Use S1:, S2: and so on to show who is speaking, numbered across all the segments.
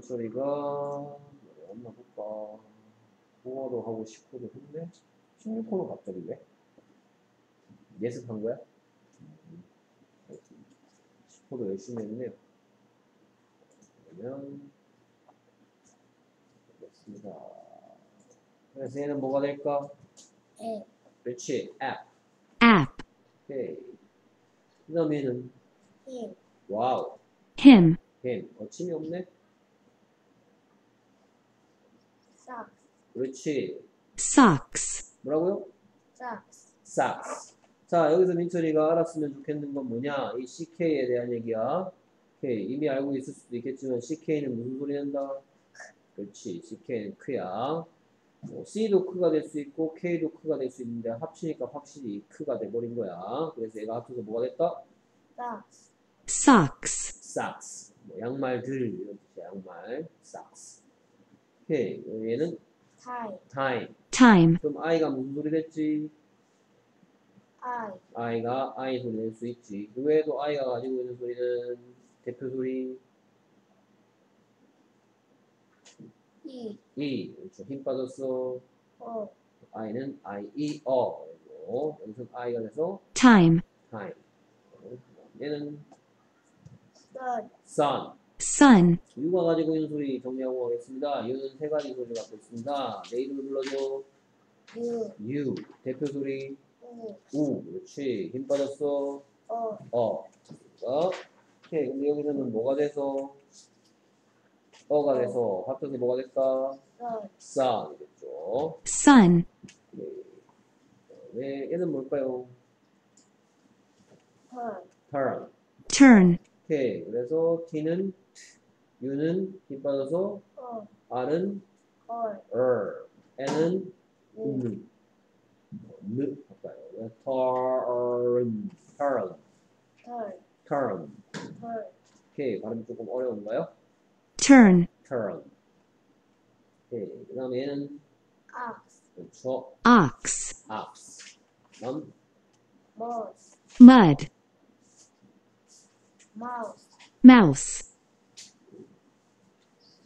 S1: 소리가 뭐래 없나 볼까 5호도 하고 10호도 했네 16호는 갑자기 왜? 예습한 거야? 10호도 열심히 했네요. 그러면 됐습니다. 그래서 얘는 뭐가 될까?
S2: 에,
S1: 그렇지 app
S3: app,
S1: 오케이. 그 다음에 얘는? Him, wow.
S3: Him,
S1: pen 거침이 없네
S2: sock,
S1: 그렇지
S3: socks,
S1: 뭐라고요?
S2: socks,
S1: socks. 자, 여기서 민철이가 알았으면 좋겠는 건 뭐냐? 이 CK에 대한 얘기야. 오케이. 이미 알고 있을 수도 있겠지만 CK는 무슨 소리 낸다? 그렇지. CK는 크야. 뭐 C도 크가 될 수 있고 K도 크가 될 수 있는데 합치니까 확실히 크가 돼버린 거야. 그래서 얘가 합쳐서 뭐가 됐다?
S2: socks,
S3: socks,
S1: socks. 뭐 양말들 이런 뜻이야. 양말. socks. 오케이. 얘는
S2: time,
S1: time.
S3: time,
S1: 그럼 I가 무슨 소리 됐지?
S2: 아이,
S1: 아이가 아이 소리 낼 수 있지. 그 외에도 아이가 가지고 있는 소리는 대표 소리
S2: 이,
S1: 이 그렇죠. 힘 빠졌어.
S2: 어,
S1: 아이는 I E 어 그리고 여기서 아이가 돼서
S3: time,
S1: time. 얘는
S2: 선,
S1: sun.
S3: Sun,
S1: 유가 가지고 있는 소리 정리하고 가겠습니다. 유는 세 가지 소리를 갖고 있습니다. 내 이름을 불러줘.
S2: 유,
S1: 유 대표 소리
S2: 우,
S1: 우 그렇지. 힘 빠졌어.
S2: 어,
S1: 어. 어. 오케이. 근데 여기서는 뭐가 돼서 어가 돼서 합쳐서 뭐가 될까?
S2: 선,
S1: sun이겠죠.
S3: sun,
S1: 네. 네, 얘는 뭘까요? turn, 오케이. 그래서 t는 u는 힘 빠져서
S2: 어,
S1: r은
S2: 걸,
S1: er, n은
S2: 우,
S1: 음, 느 할까요? turn, turn,
S2: 털,
S1: turn.
S2: 털,
S1: 오케이. 발음이 조금 어려운가요?
S3: turn,
S1: turn. 오케이. 그 다음에 얘는
S2: 악스,
S1: 그렇죠.
S3: ox,
S1: ox. 다음
S2: 머스,
S3: mud,
S2: 마우스,
S3: mouse,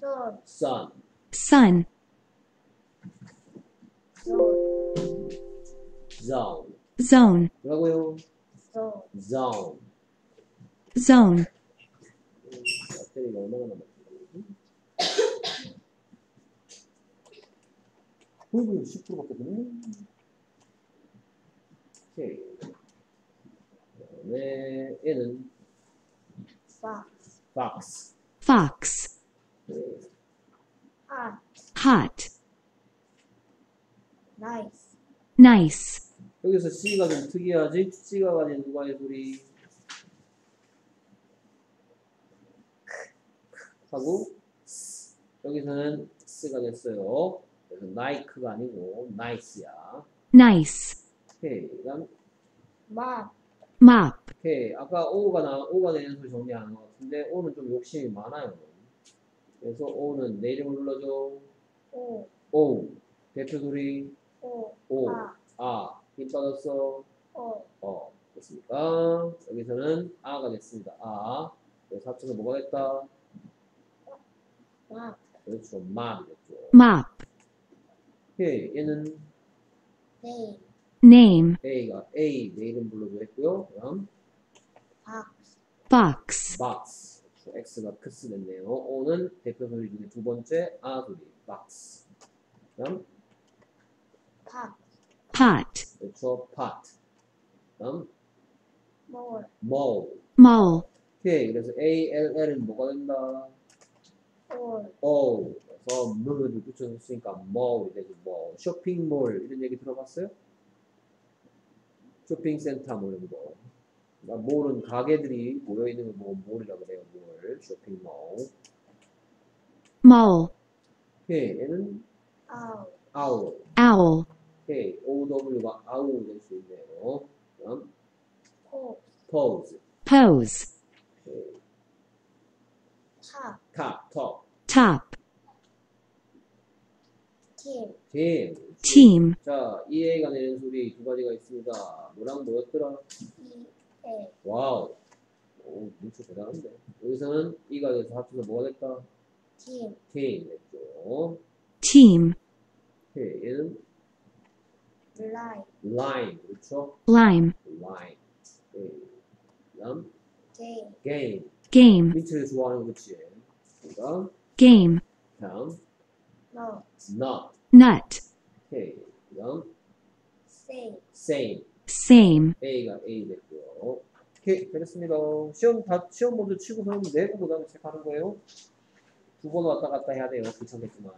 S2: 손,
S1: sun,
S3: sun,
S2: 손,
S1: zone.
S3: zone,
S1: 뭐라고요?
S2: 손,
S1: zone.
S3: zone,
S1: 배터리가 얼마나 남았지? 어이구 10%밖에 없네. 오케이. 그 다음에 얘는
S3: fox,
S1: 네.
S3: hot,
S2: hot, nice,
S3: nice,
S1: 여기서 C가 좀 특이하지? C가 가진 두 가지 소리? 하고. 여기서는 S가 됐어요. 그래서 나이크가 아니고 나이스야.
S3: nice,
S1: 오케이. 그다음
S2: 마,
S3: mop,
S1: 오케이. 아까 O가 나 O가 내는 소리 정리하는 것 같은데 O는 좀 욕심이 많아요. 그래서 O는 내 이름을 불러줘.
S2: 오,
S1: O 대표 소리
S2: 오,
S1: O
S2: 아,
S1: 아. 힘 빠졌어.
S2: 오,
S1: 어. 됐습니까? 여기서는 아가 됐습니다. 아. 그래서 합쳐서 뭐가 됐다?
S2: 마,
S1: 그렇죠. 맘이 됐죠.
S3: mop,
S1: 오케이. 얘는
S2: 네임,
S3: name,
S1: A가 A 내 이름 불러줘 했고요. 그럼
S3: box,
S1: box. X가 크스 됐네요. O는 대표 소리 중에 두 번째 아 소리. box. 그럼
S2: 팍,
S3: pot,
S1: 그렇죠. pot. 그럼
S2: 몰,
S1: mall.
S3: mole,
S1: 오케이. 그래서 A, L, L은 뭐가 된다?
S2: 올,
S1: O. 그래서 뭐를 붙여줬으니까 mall이 되죠. mall. 쇼핑몰 이런 얘기 들어봤어요? 쇼핑센터 뭐 이런 거. 몰은 가게들이 모여 있는 거뭐 몰이라고 그래요. 몰. 쇼핑몰.
S3: mole,
S1: 오케이. 얘는
S2: 아우,
S1: owl.
S3: owl,
S1: 오케이. OW가 owl 될수 있네요. 그럼
S2: 코,
S1: pose.
S3: pose,
S1: 오케이.
S2: top,
S1: top, top.
S3: top,
S2: team,
S1: team.
S3: team,
S1: 자, EA가 내는 소리 두 가지가 있습니다. 뭐랑 뭐였더라?
S2: 이, 에,
S1: wow. 오, 민초 대단한데. 여기서는 E가 돼서 합쳐서 뭐가 될까?
S2: 팀,
S1: team 됐죠.
S3: team,
S1: 오케이, 얘는
S2: 라이,
S1: line, 그렇죠?
S3: lime,
S1: line. 오케이. 그다음
S2: 게임,
S1: game.
S3: game,
S1: 민트를 좋아하는 거지. 그다음
S3: game,
S1: 다음
S2: 너,
S1: not.
S3: nut,
S1: 오케이. 그다음 same.
S3: same.
S1: A가 A 됐고요. 오케이, 됐습니다. 시험 다 시험 모두 치고서는 내고 그다음에 체크하는 거예요. 두 번 왔다 갔다 해야 돼요. 귀찮겠지만.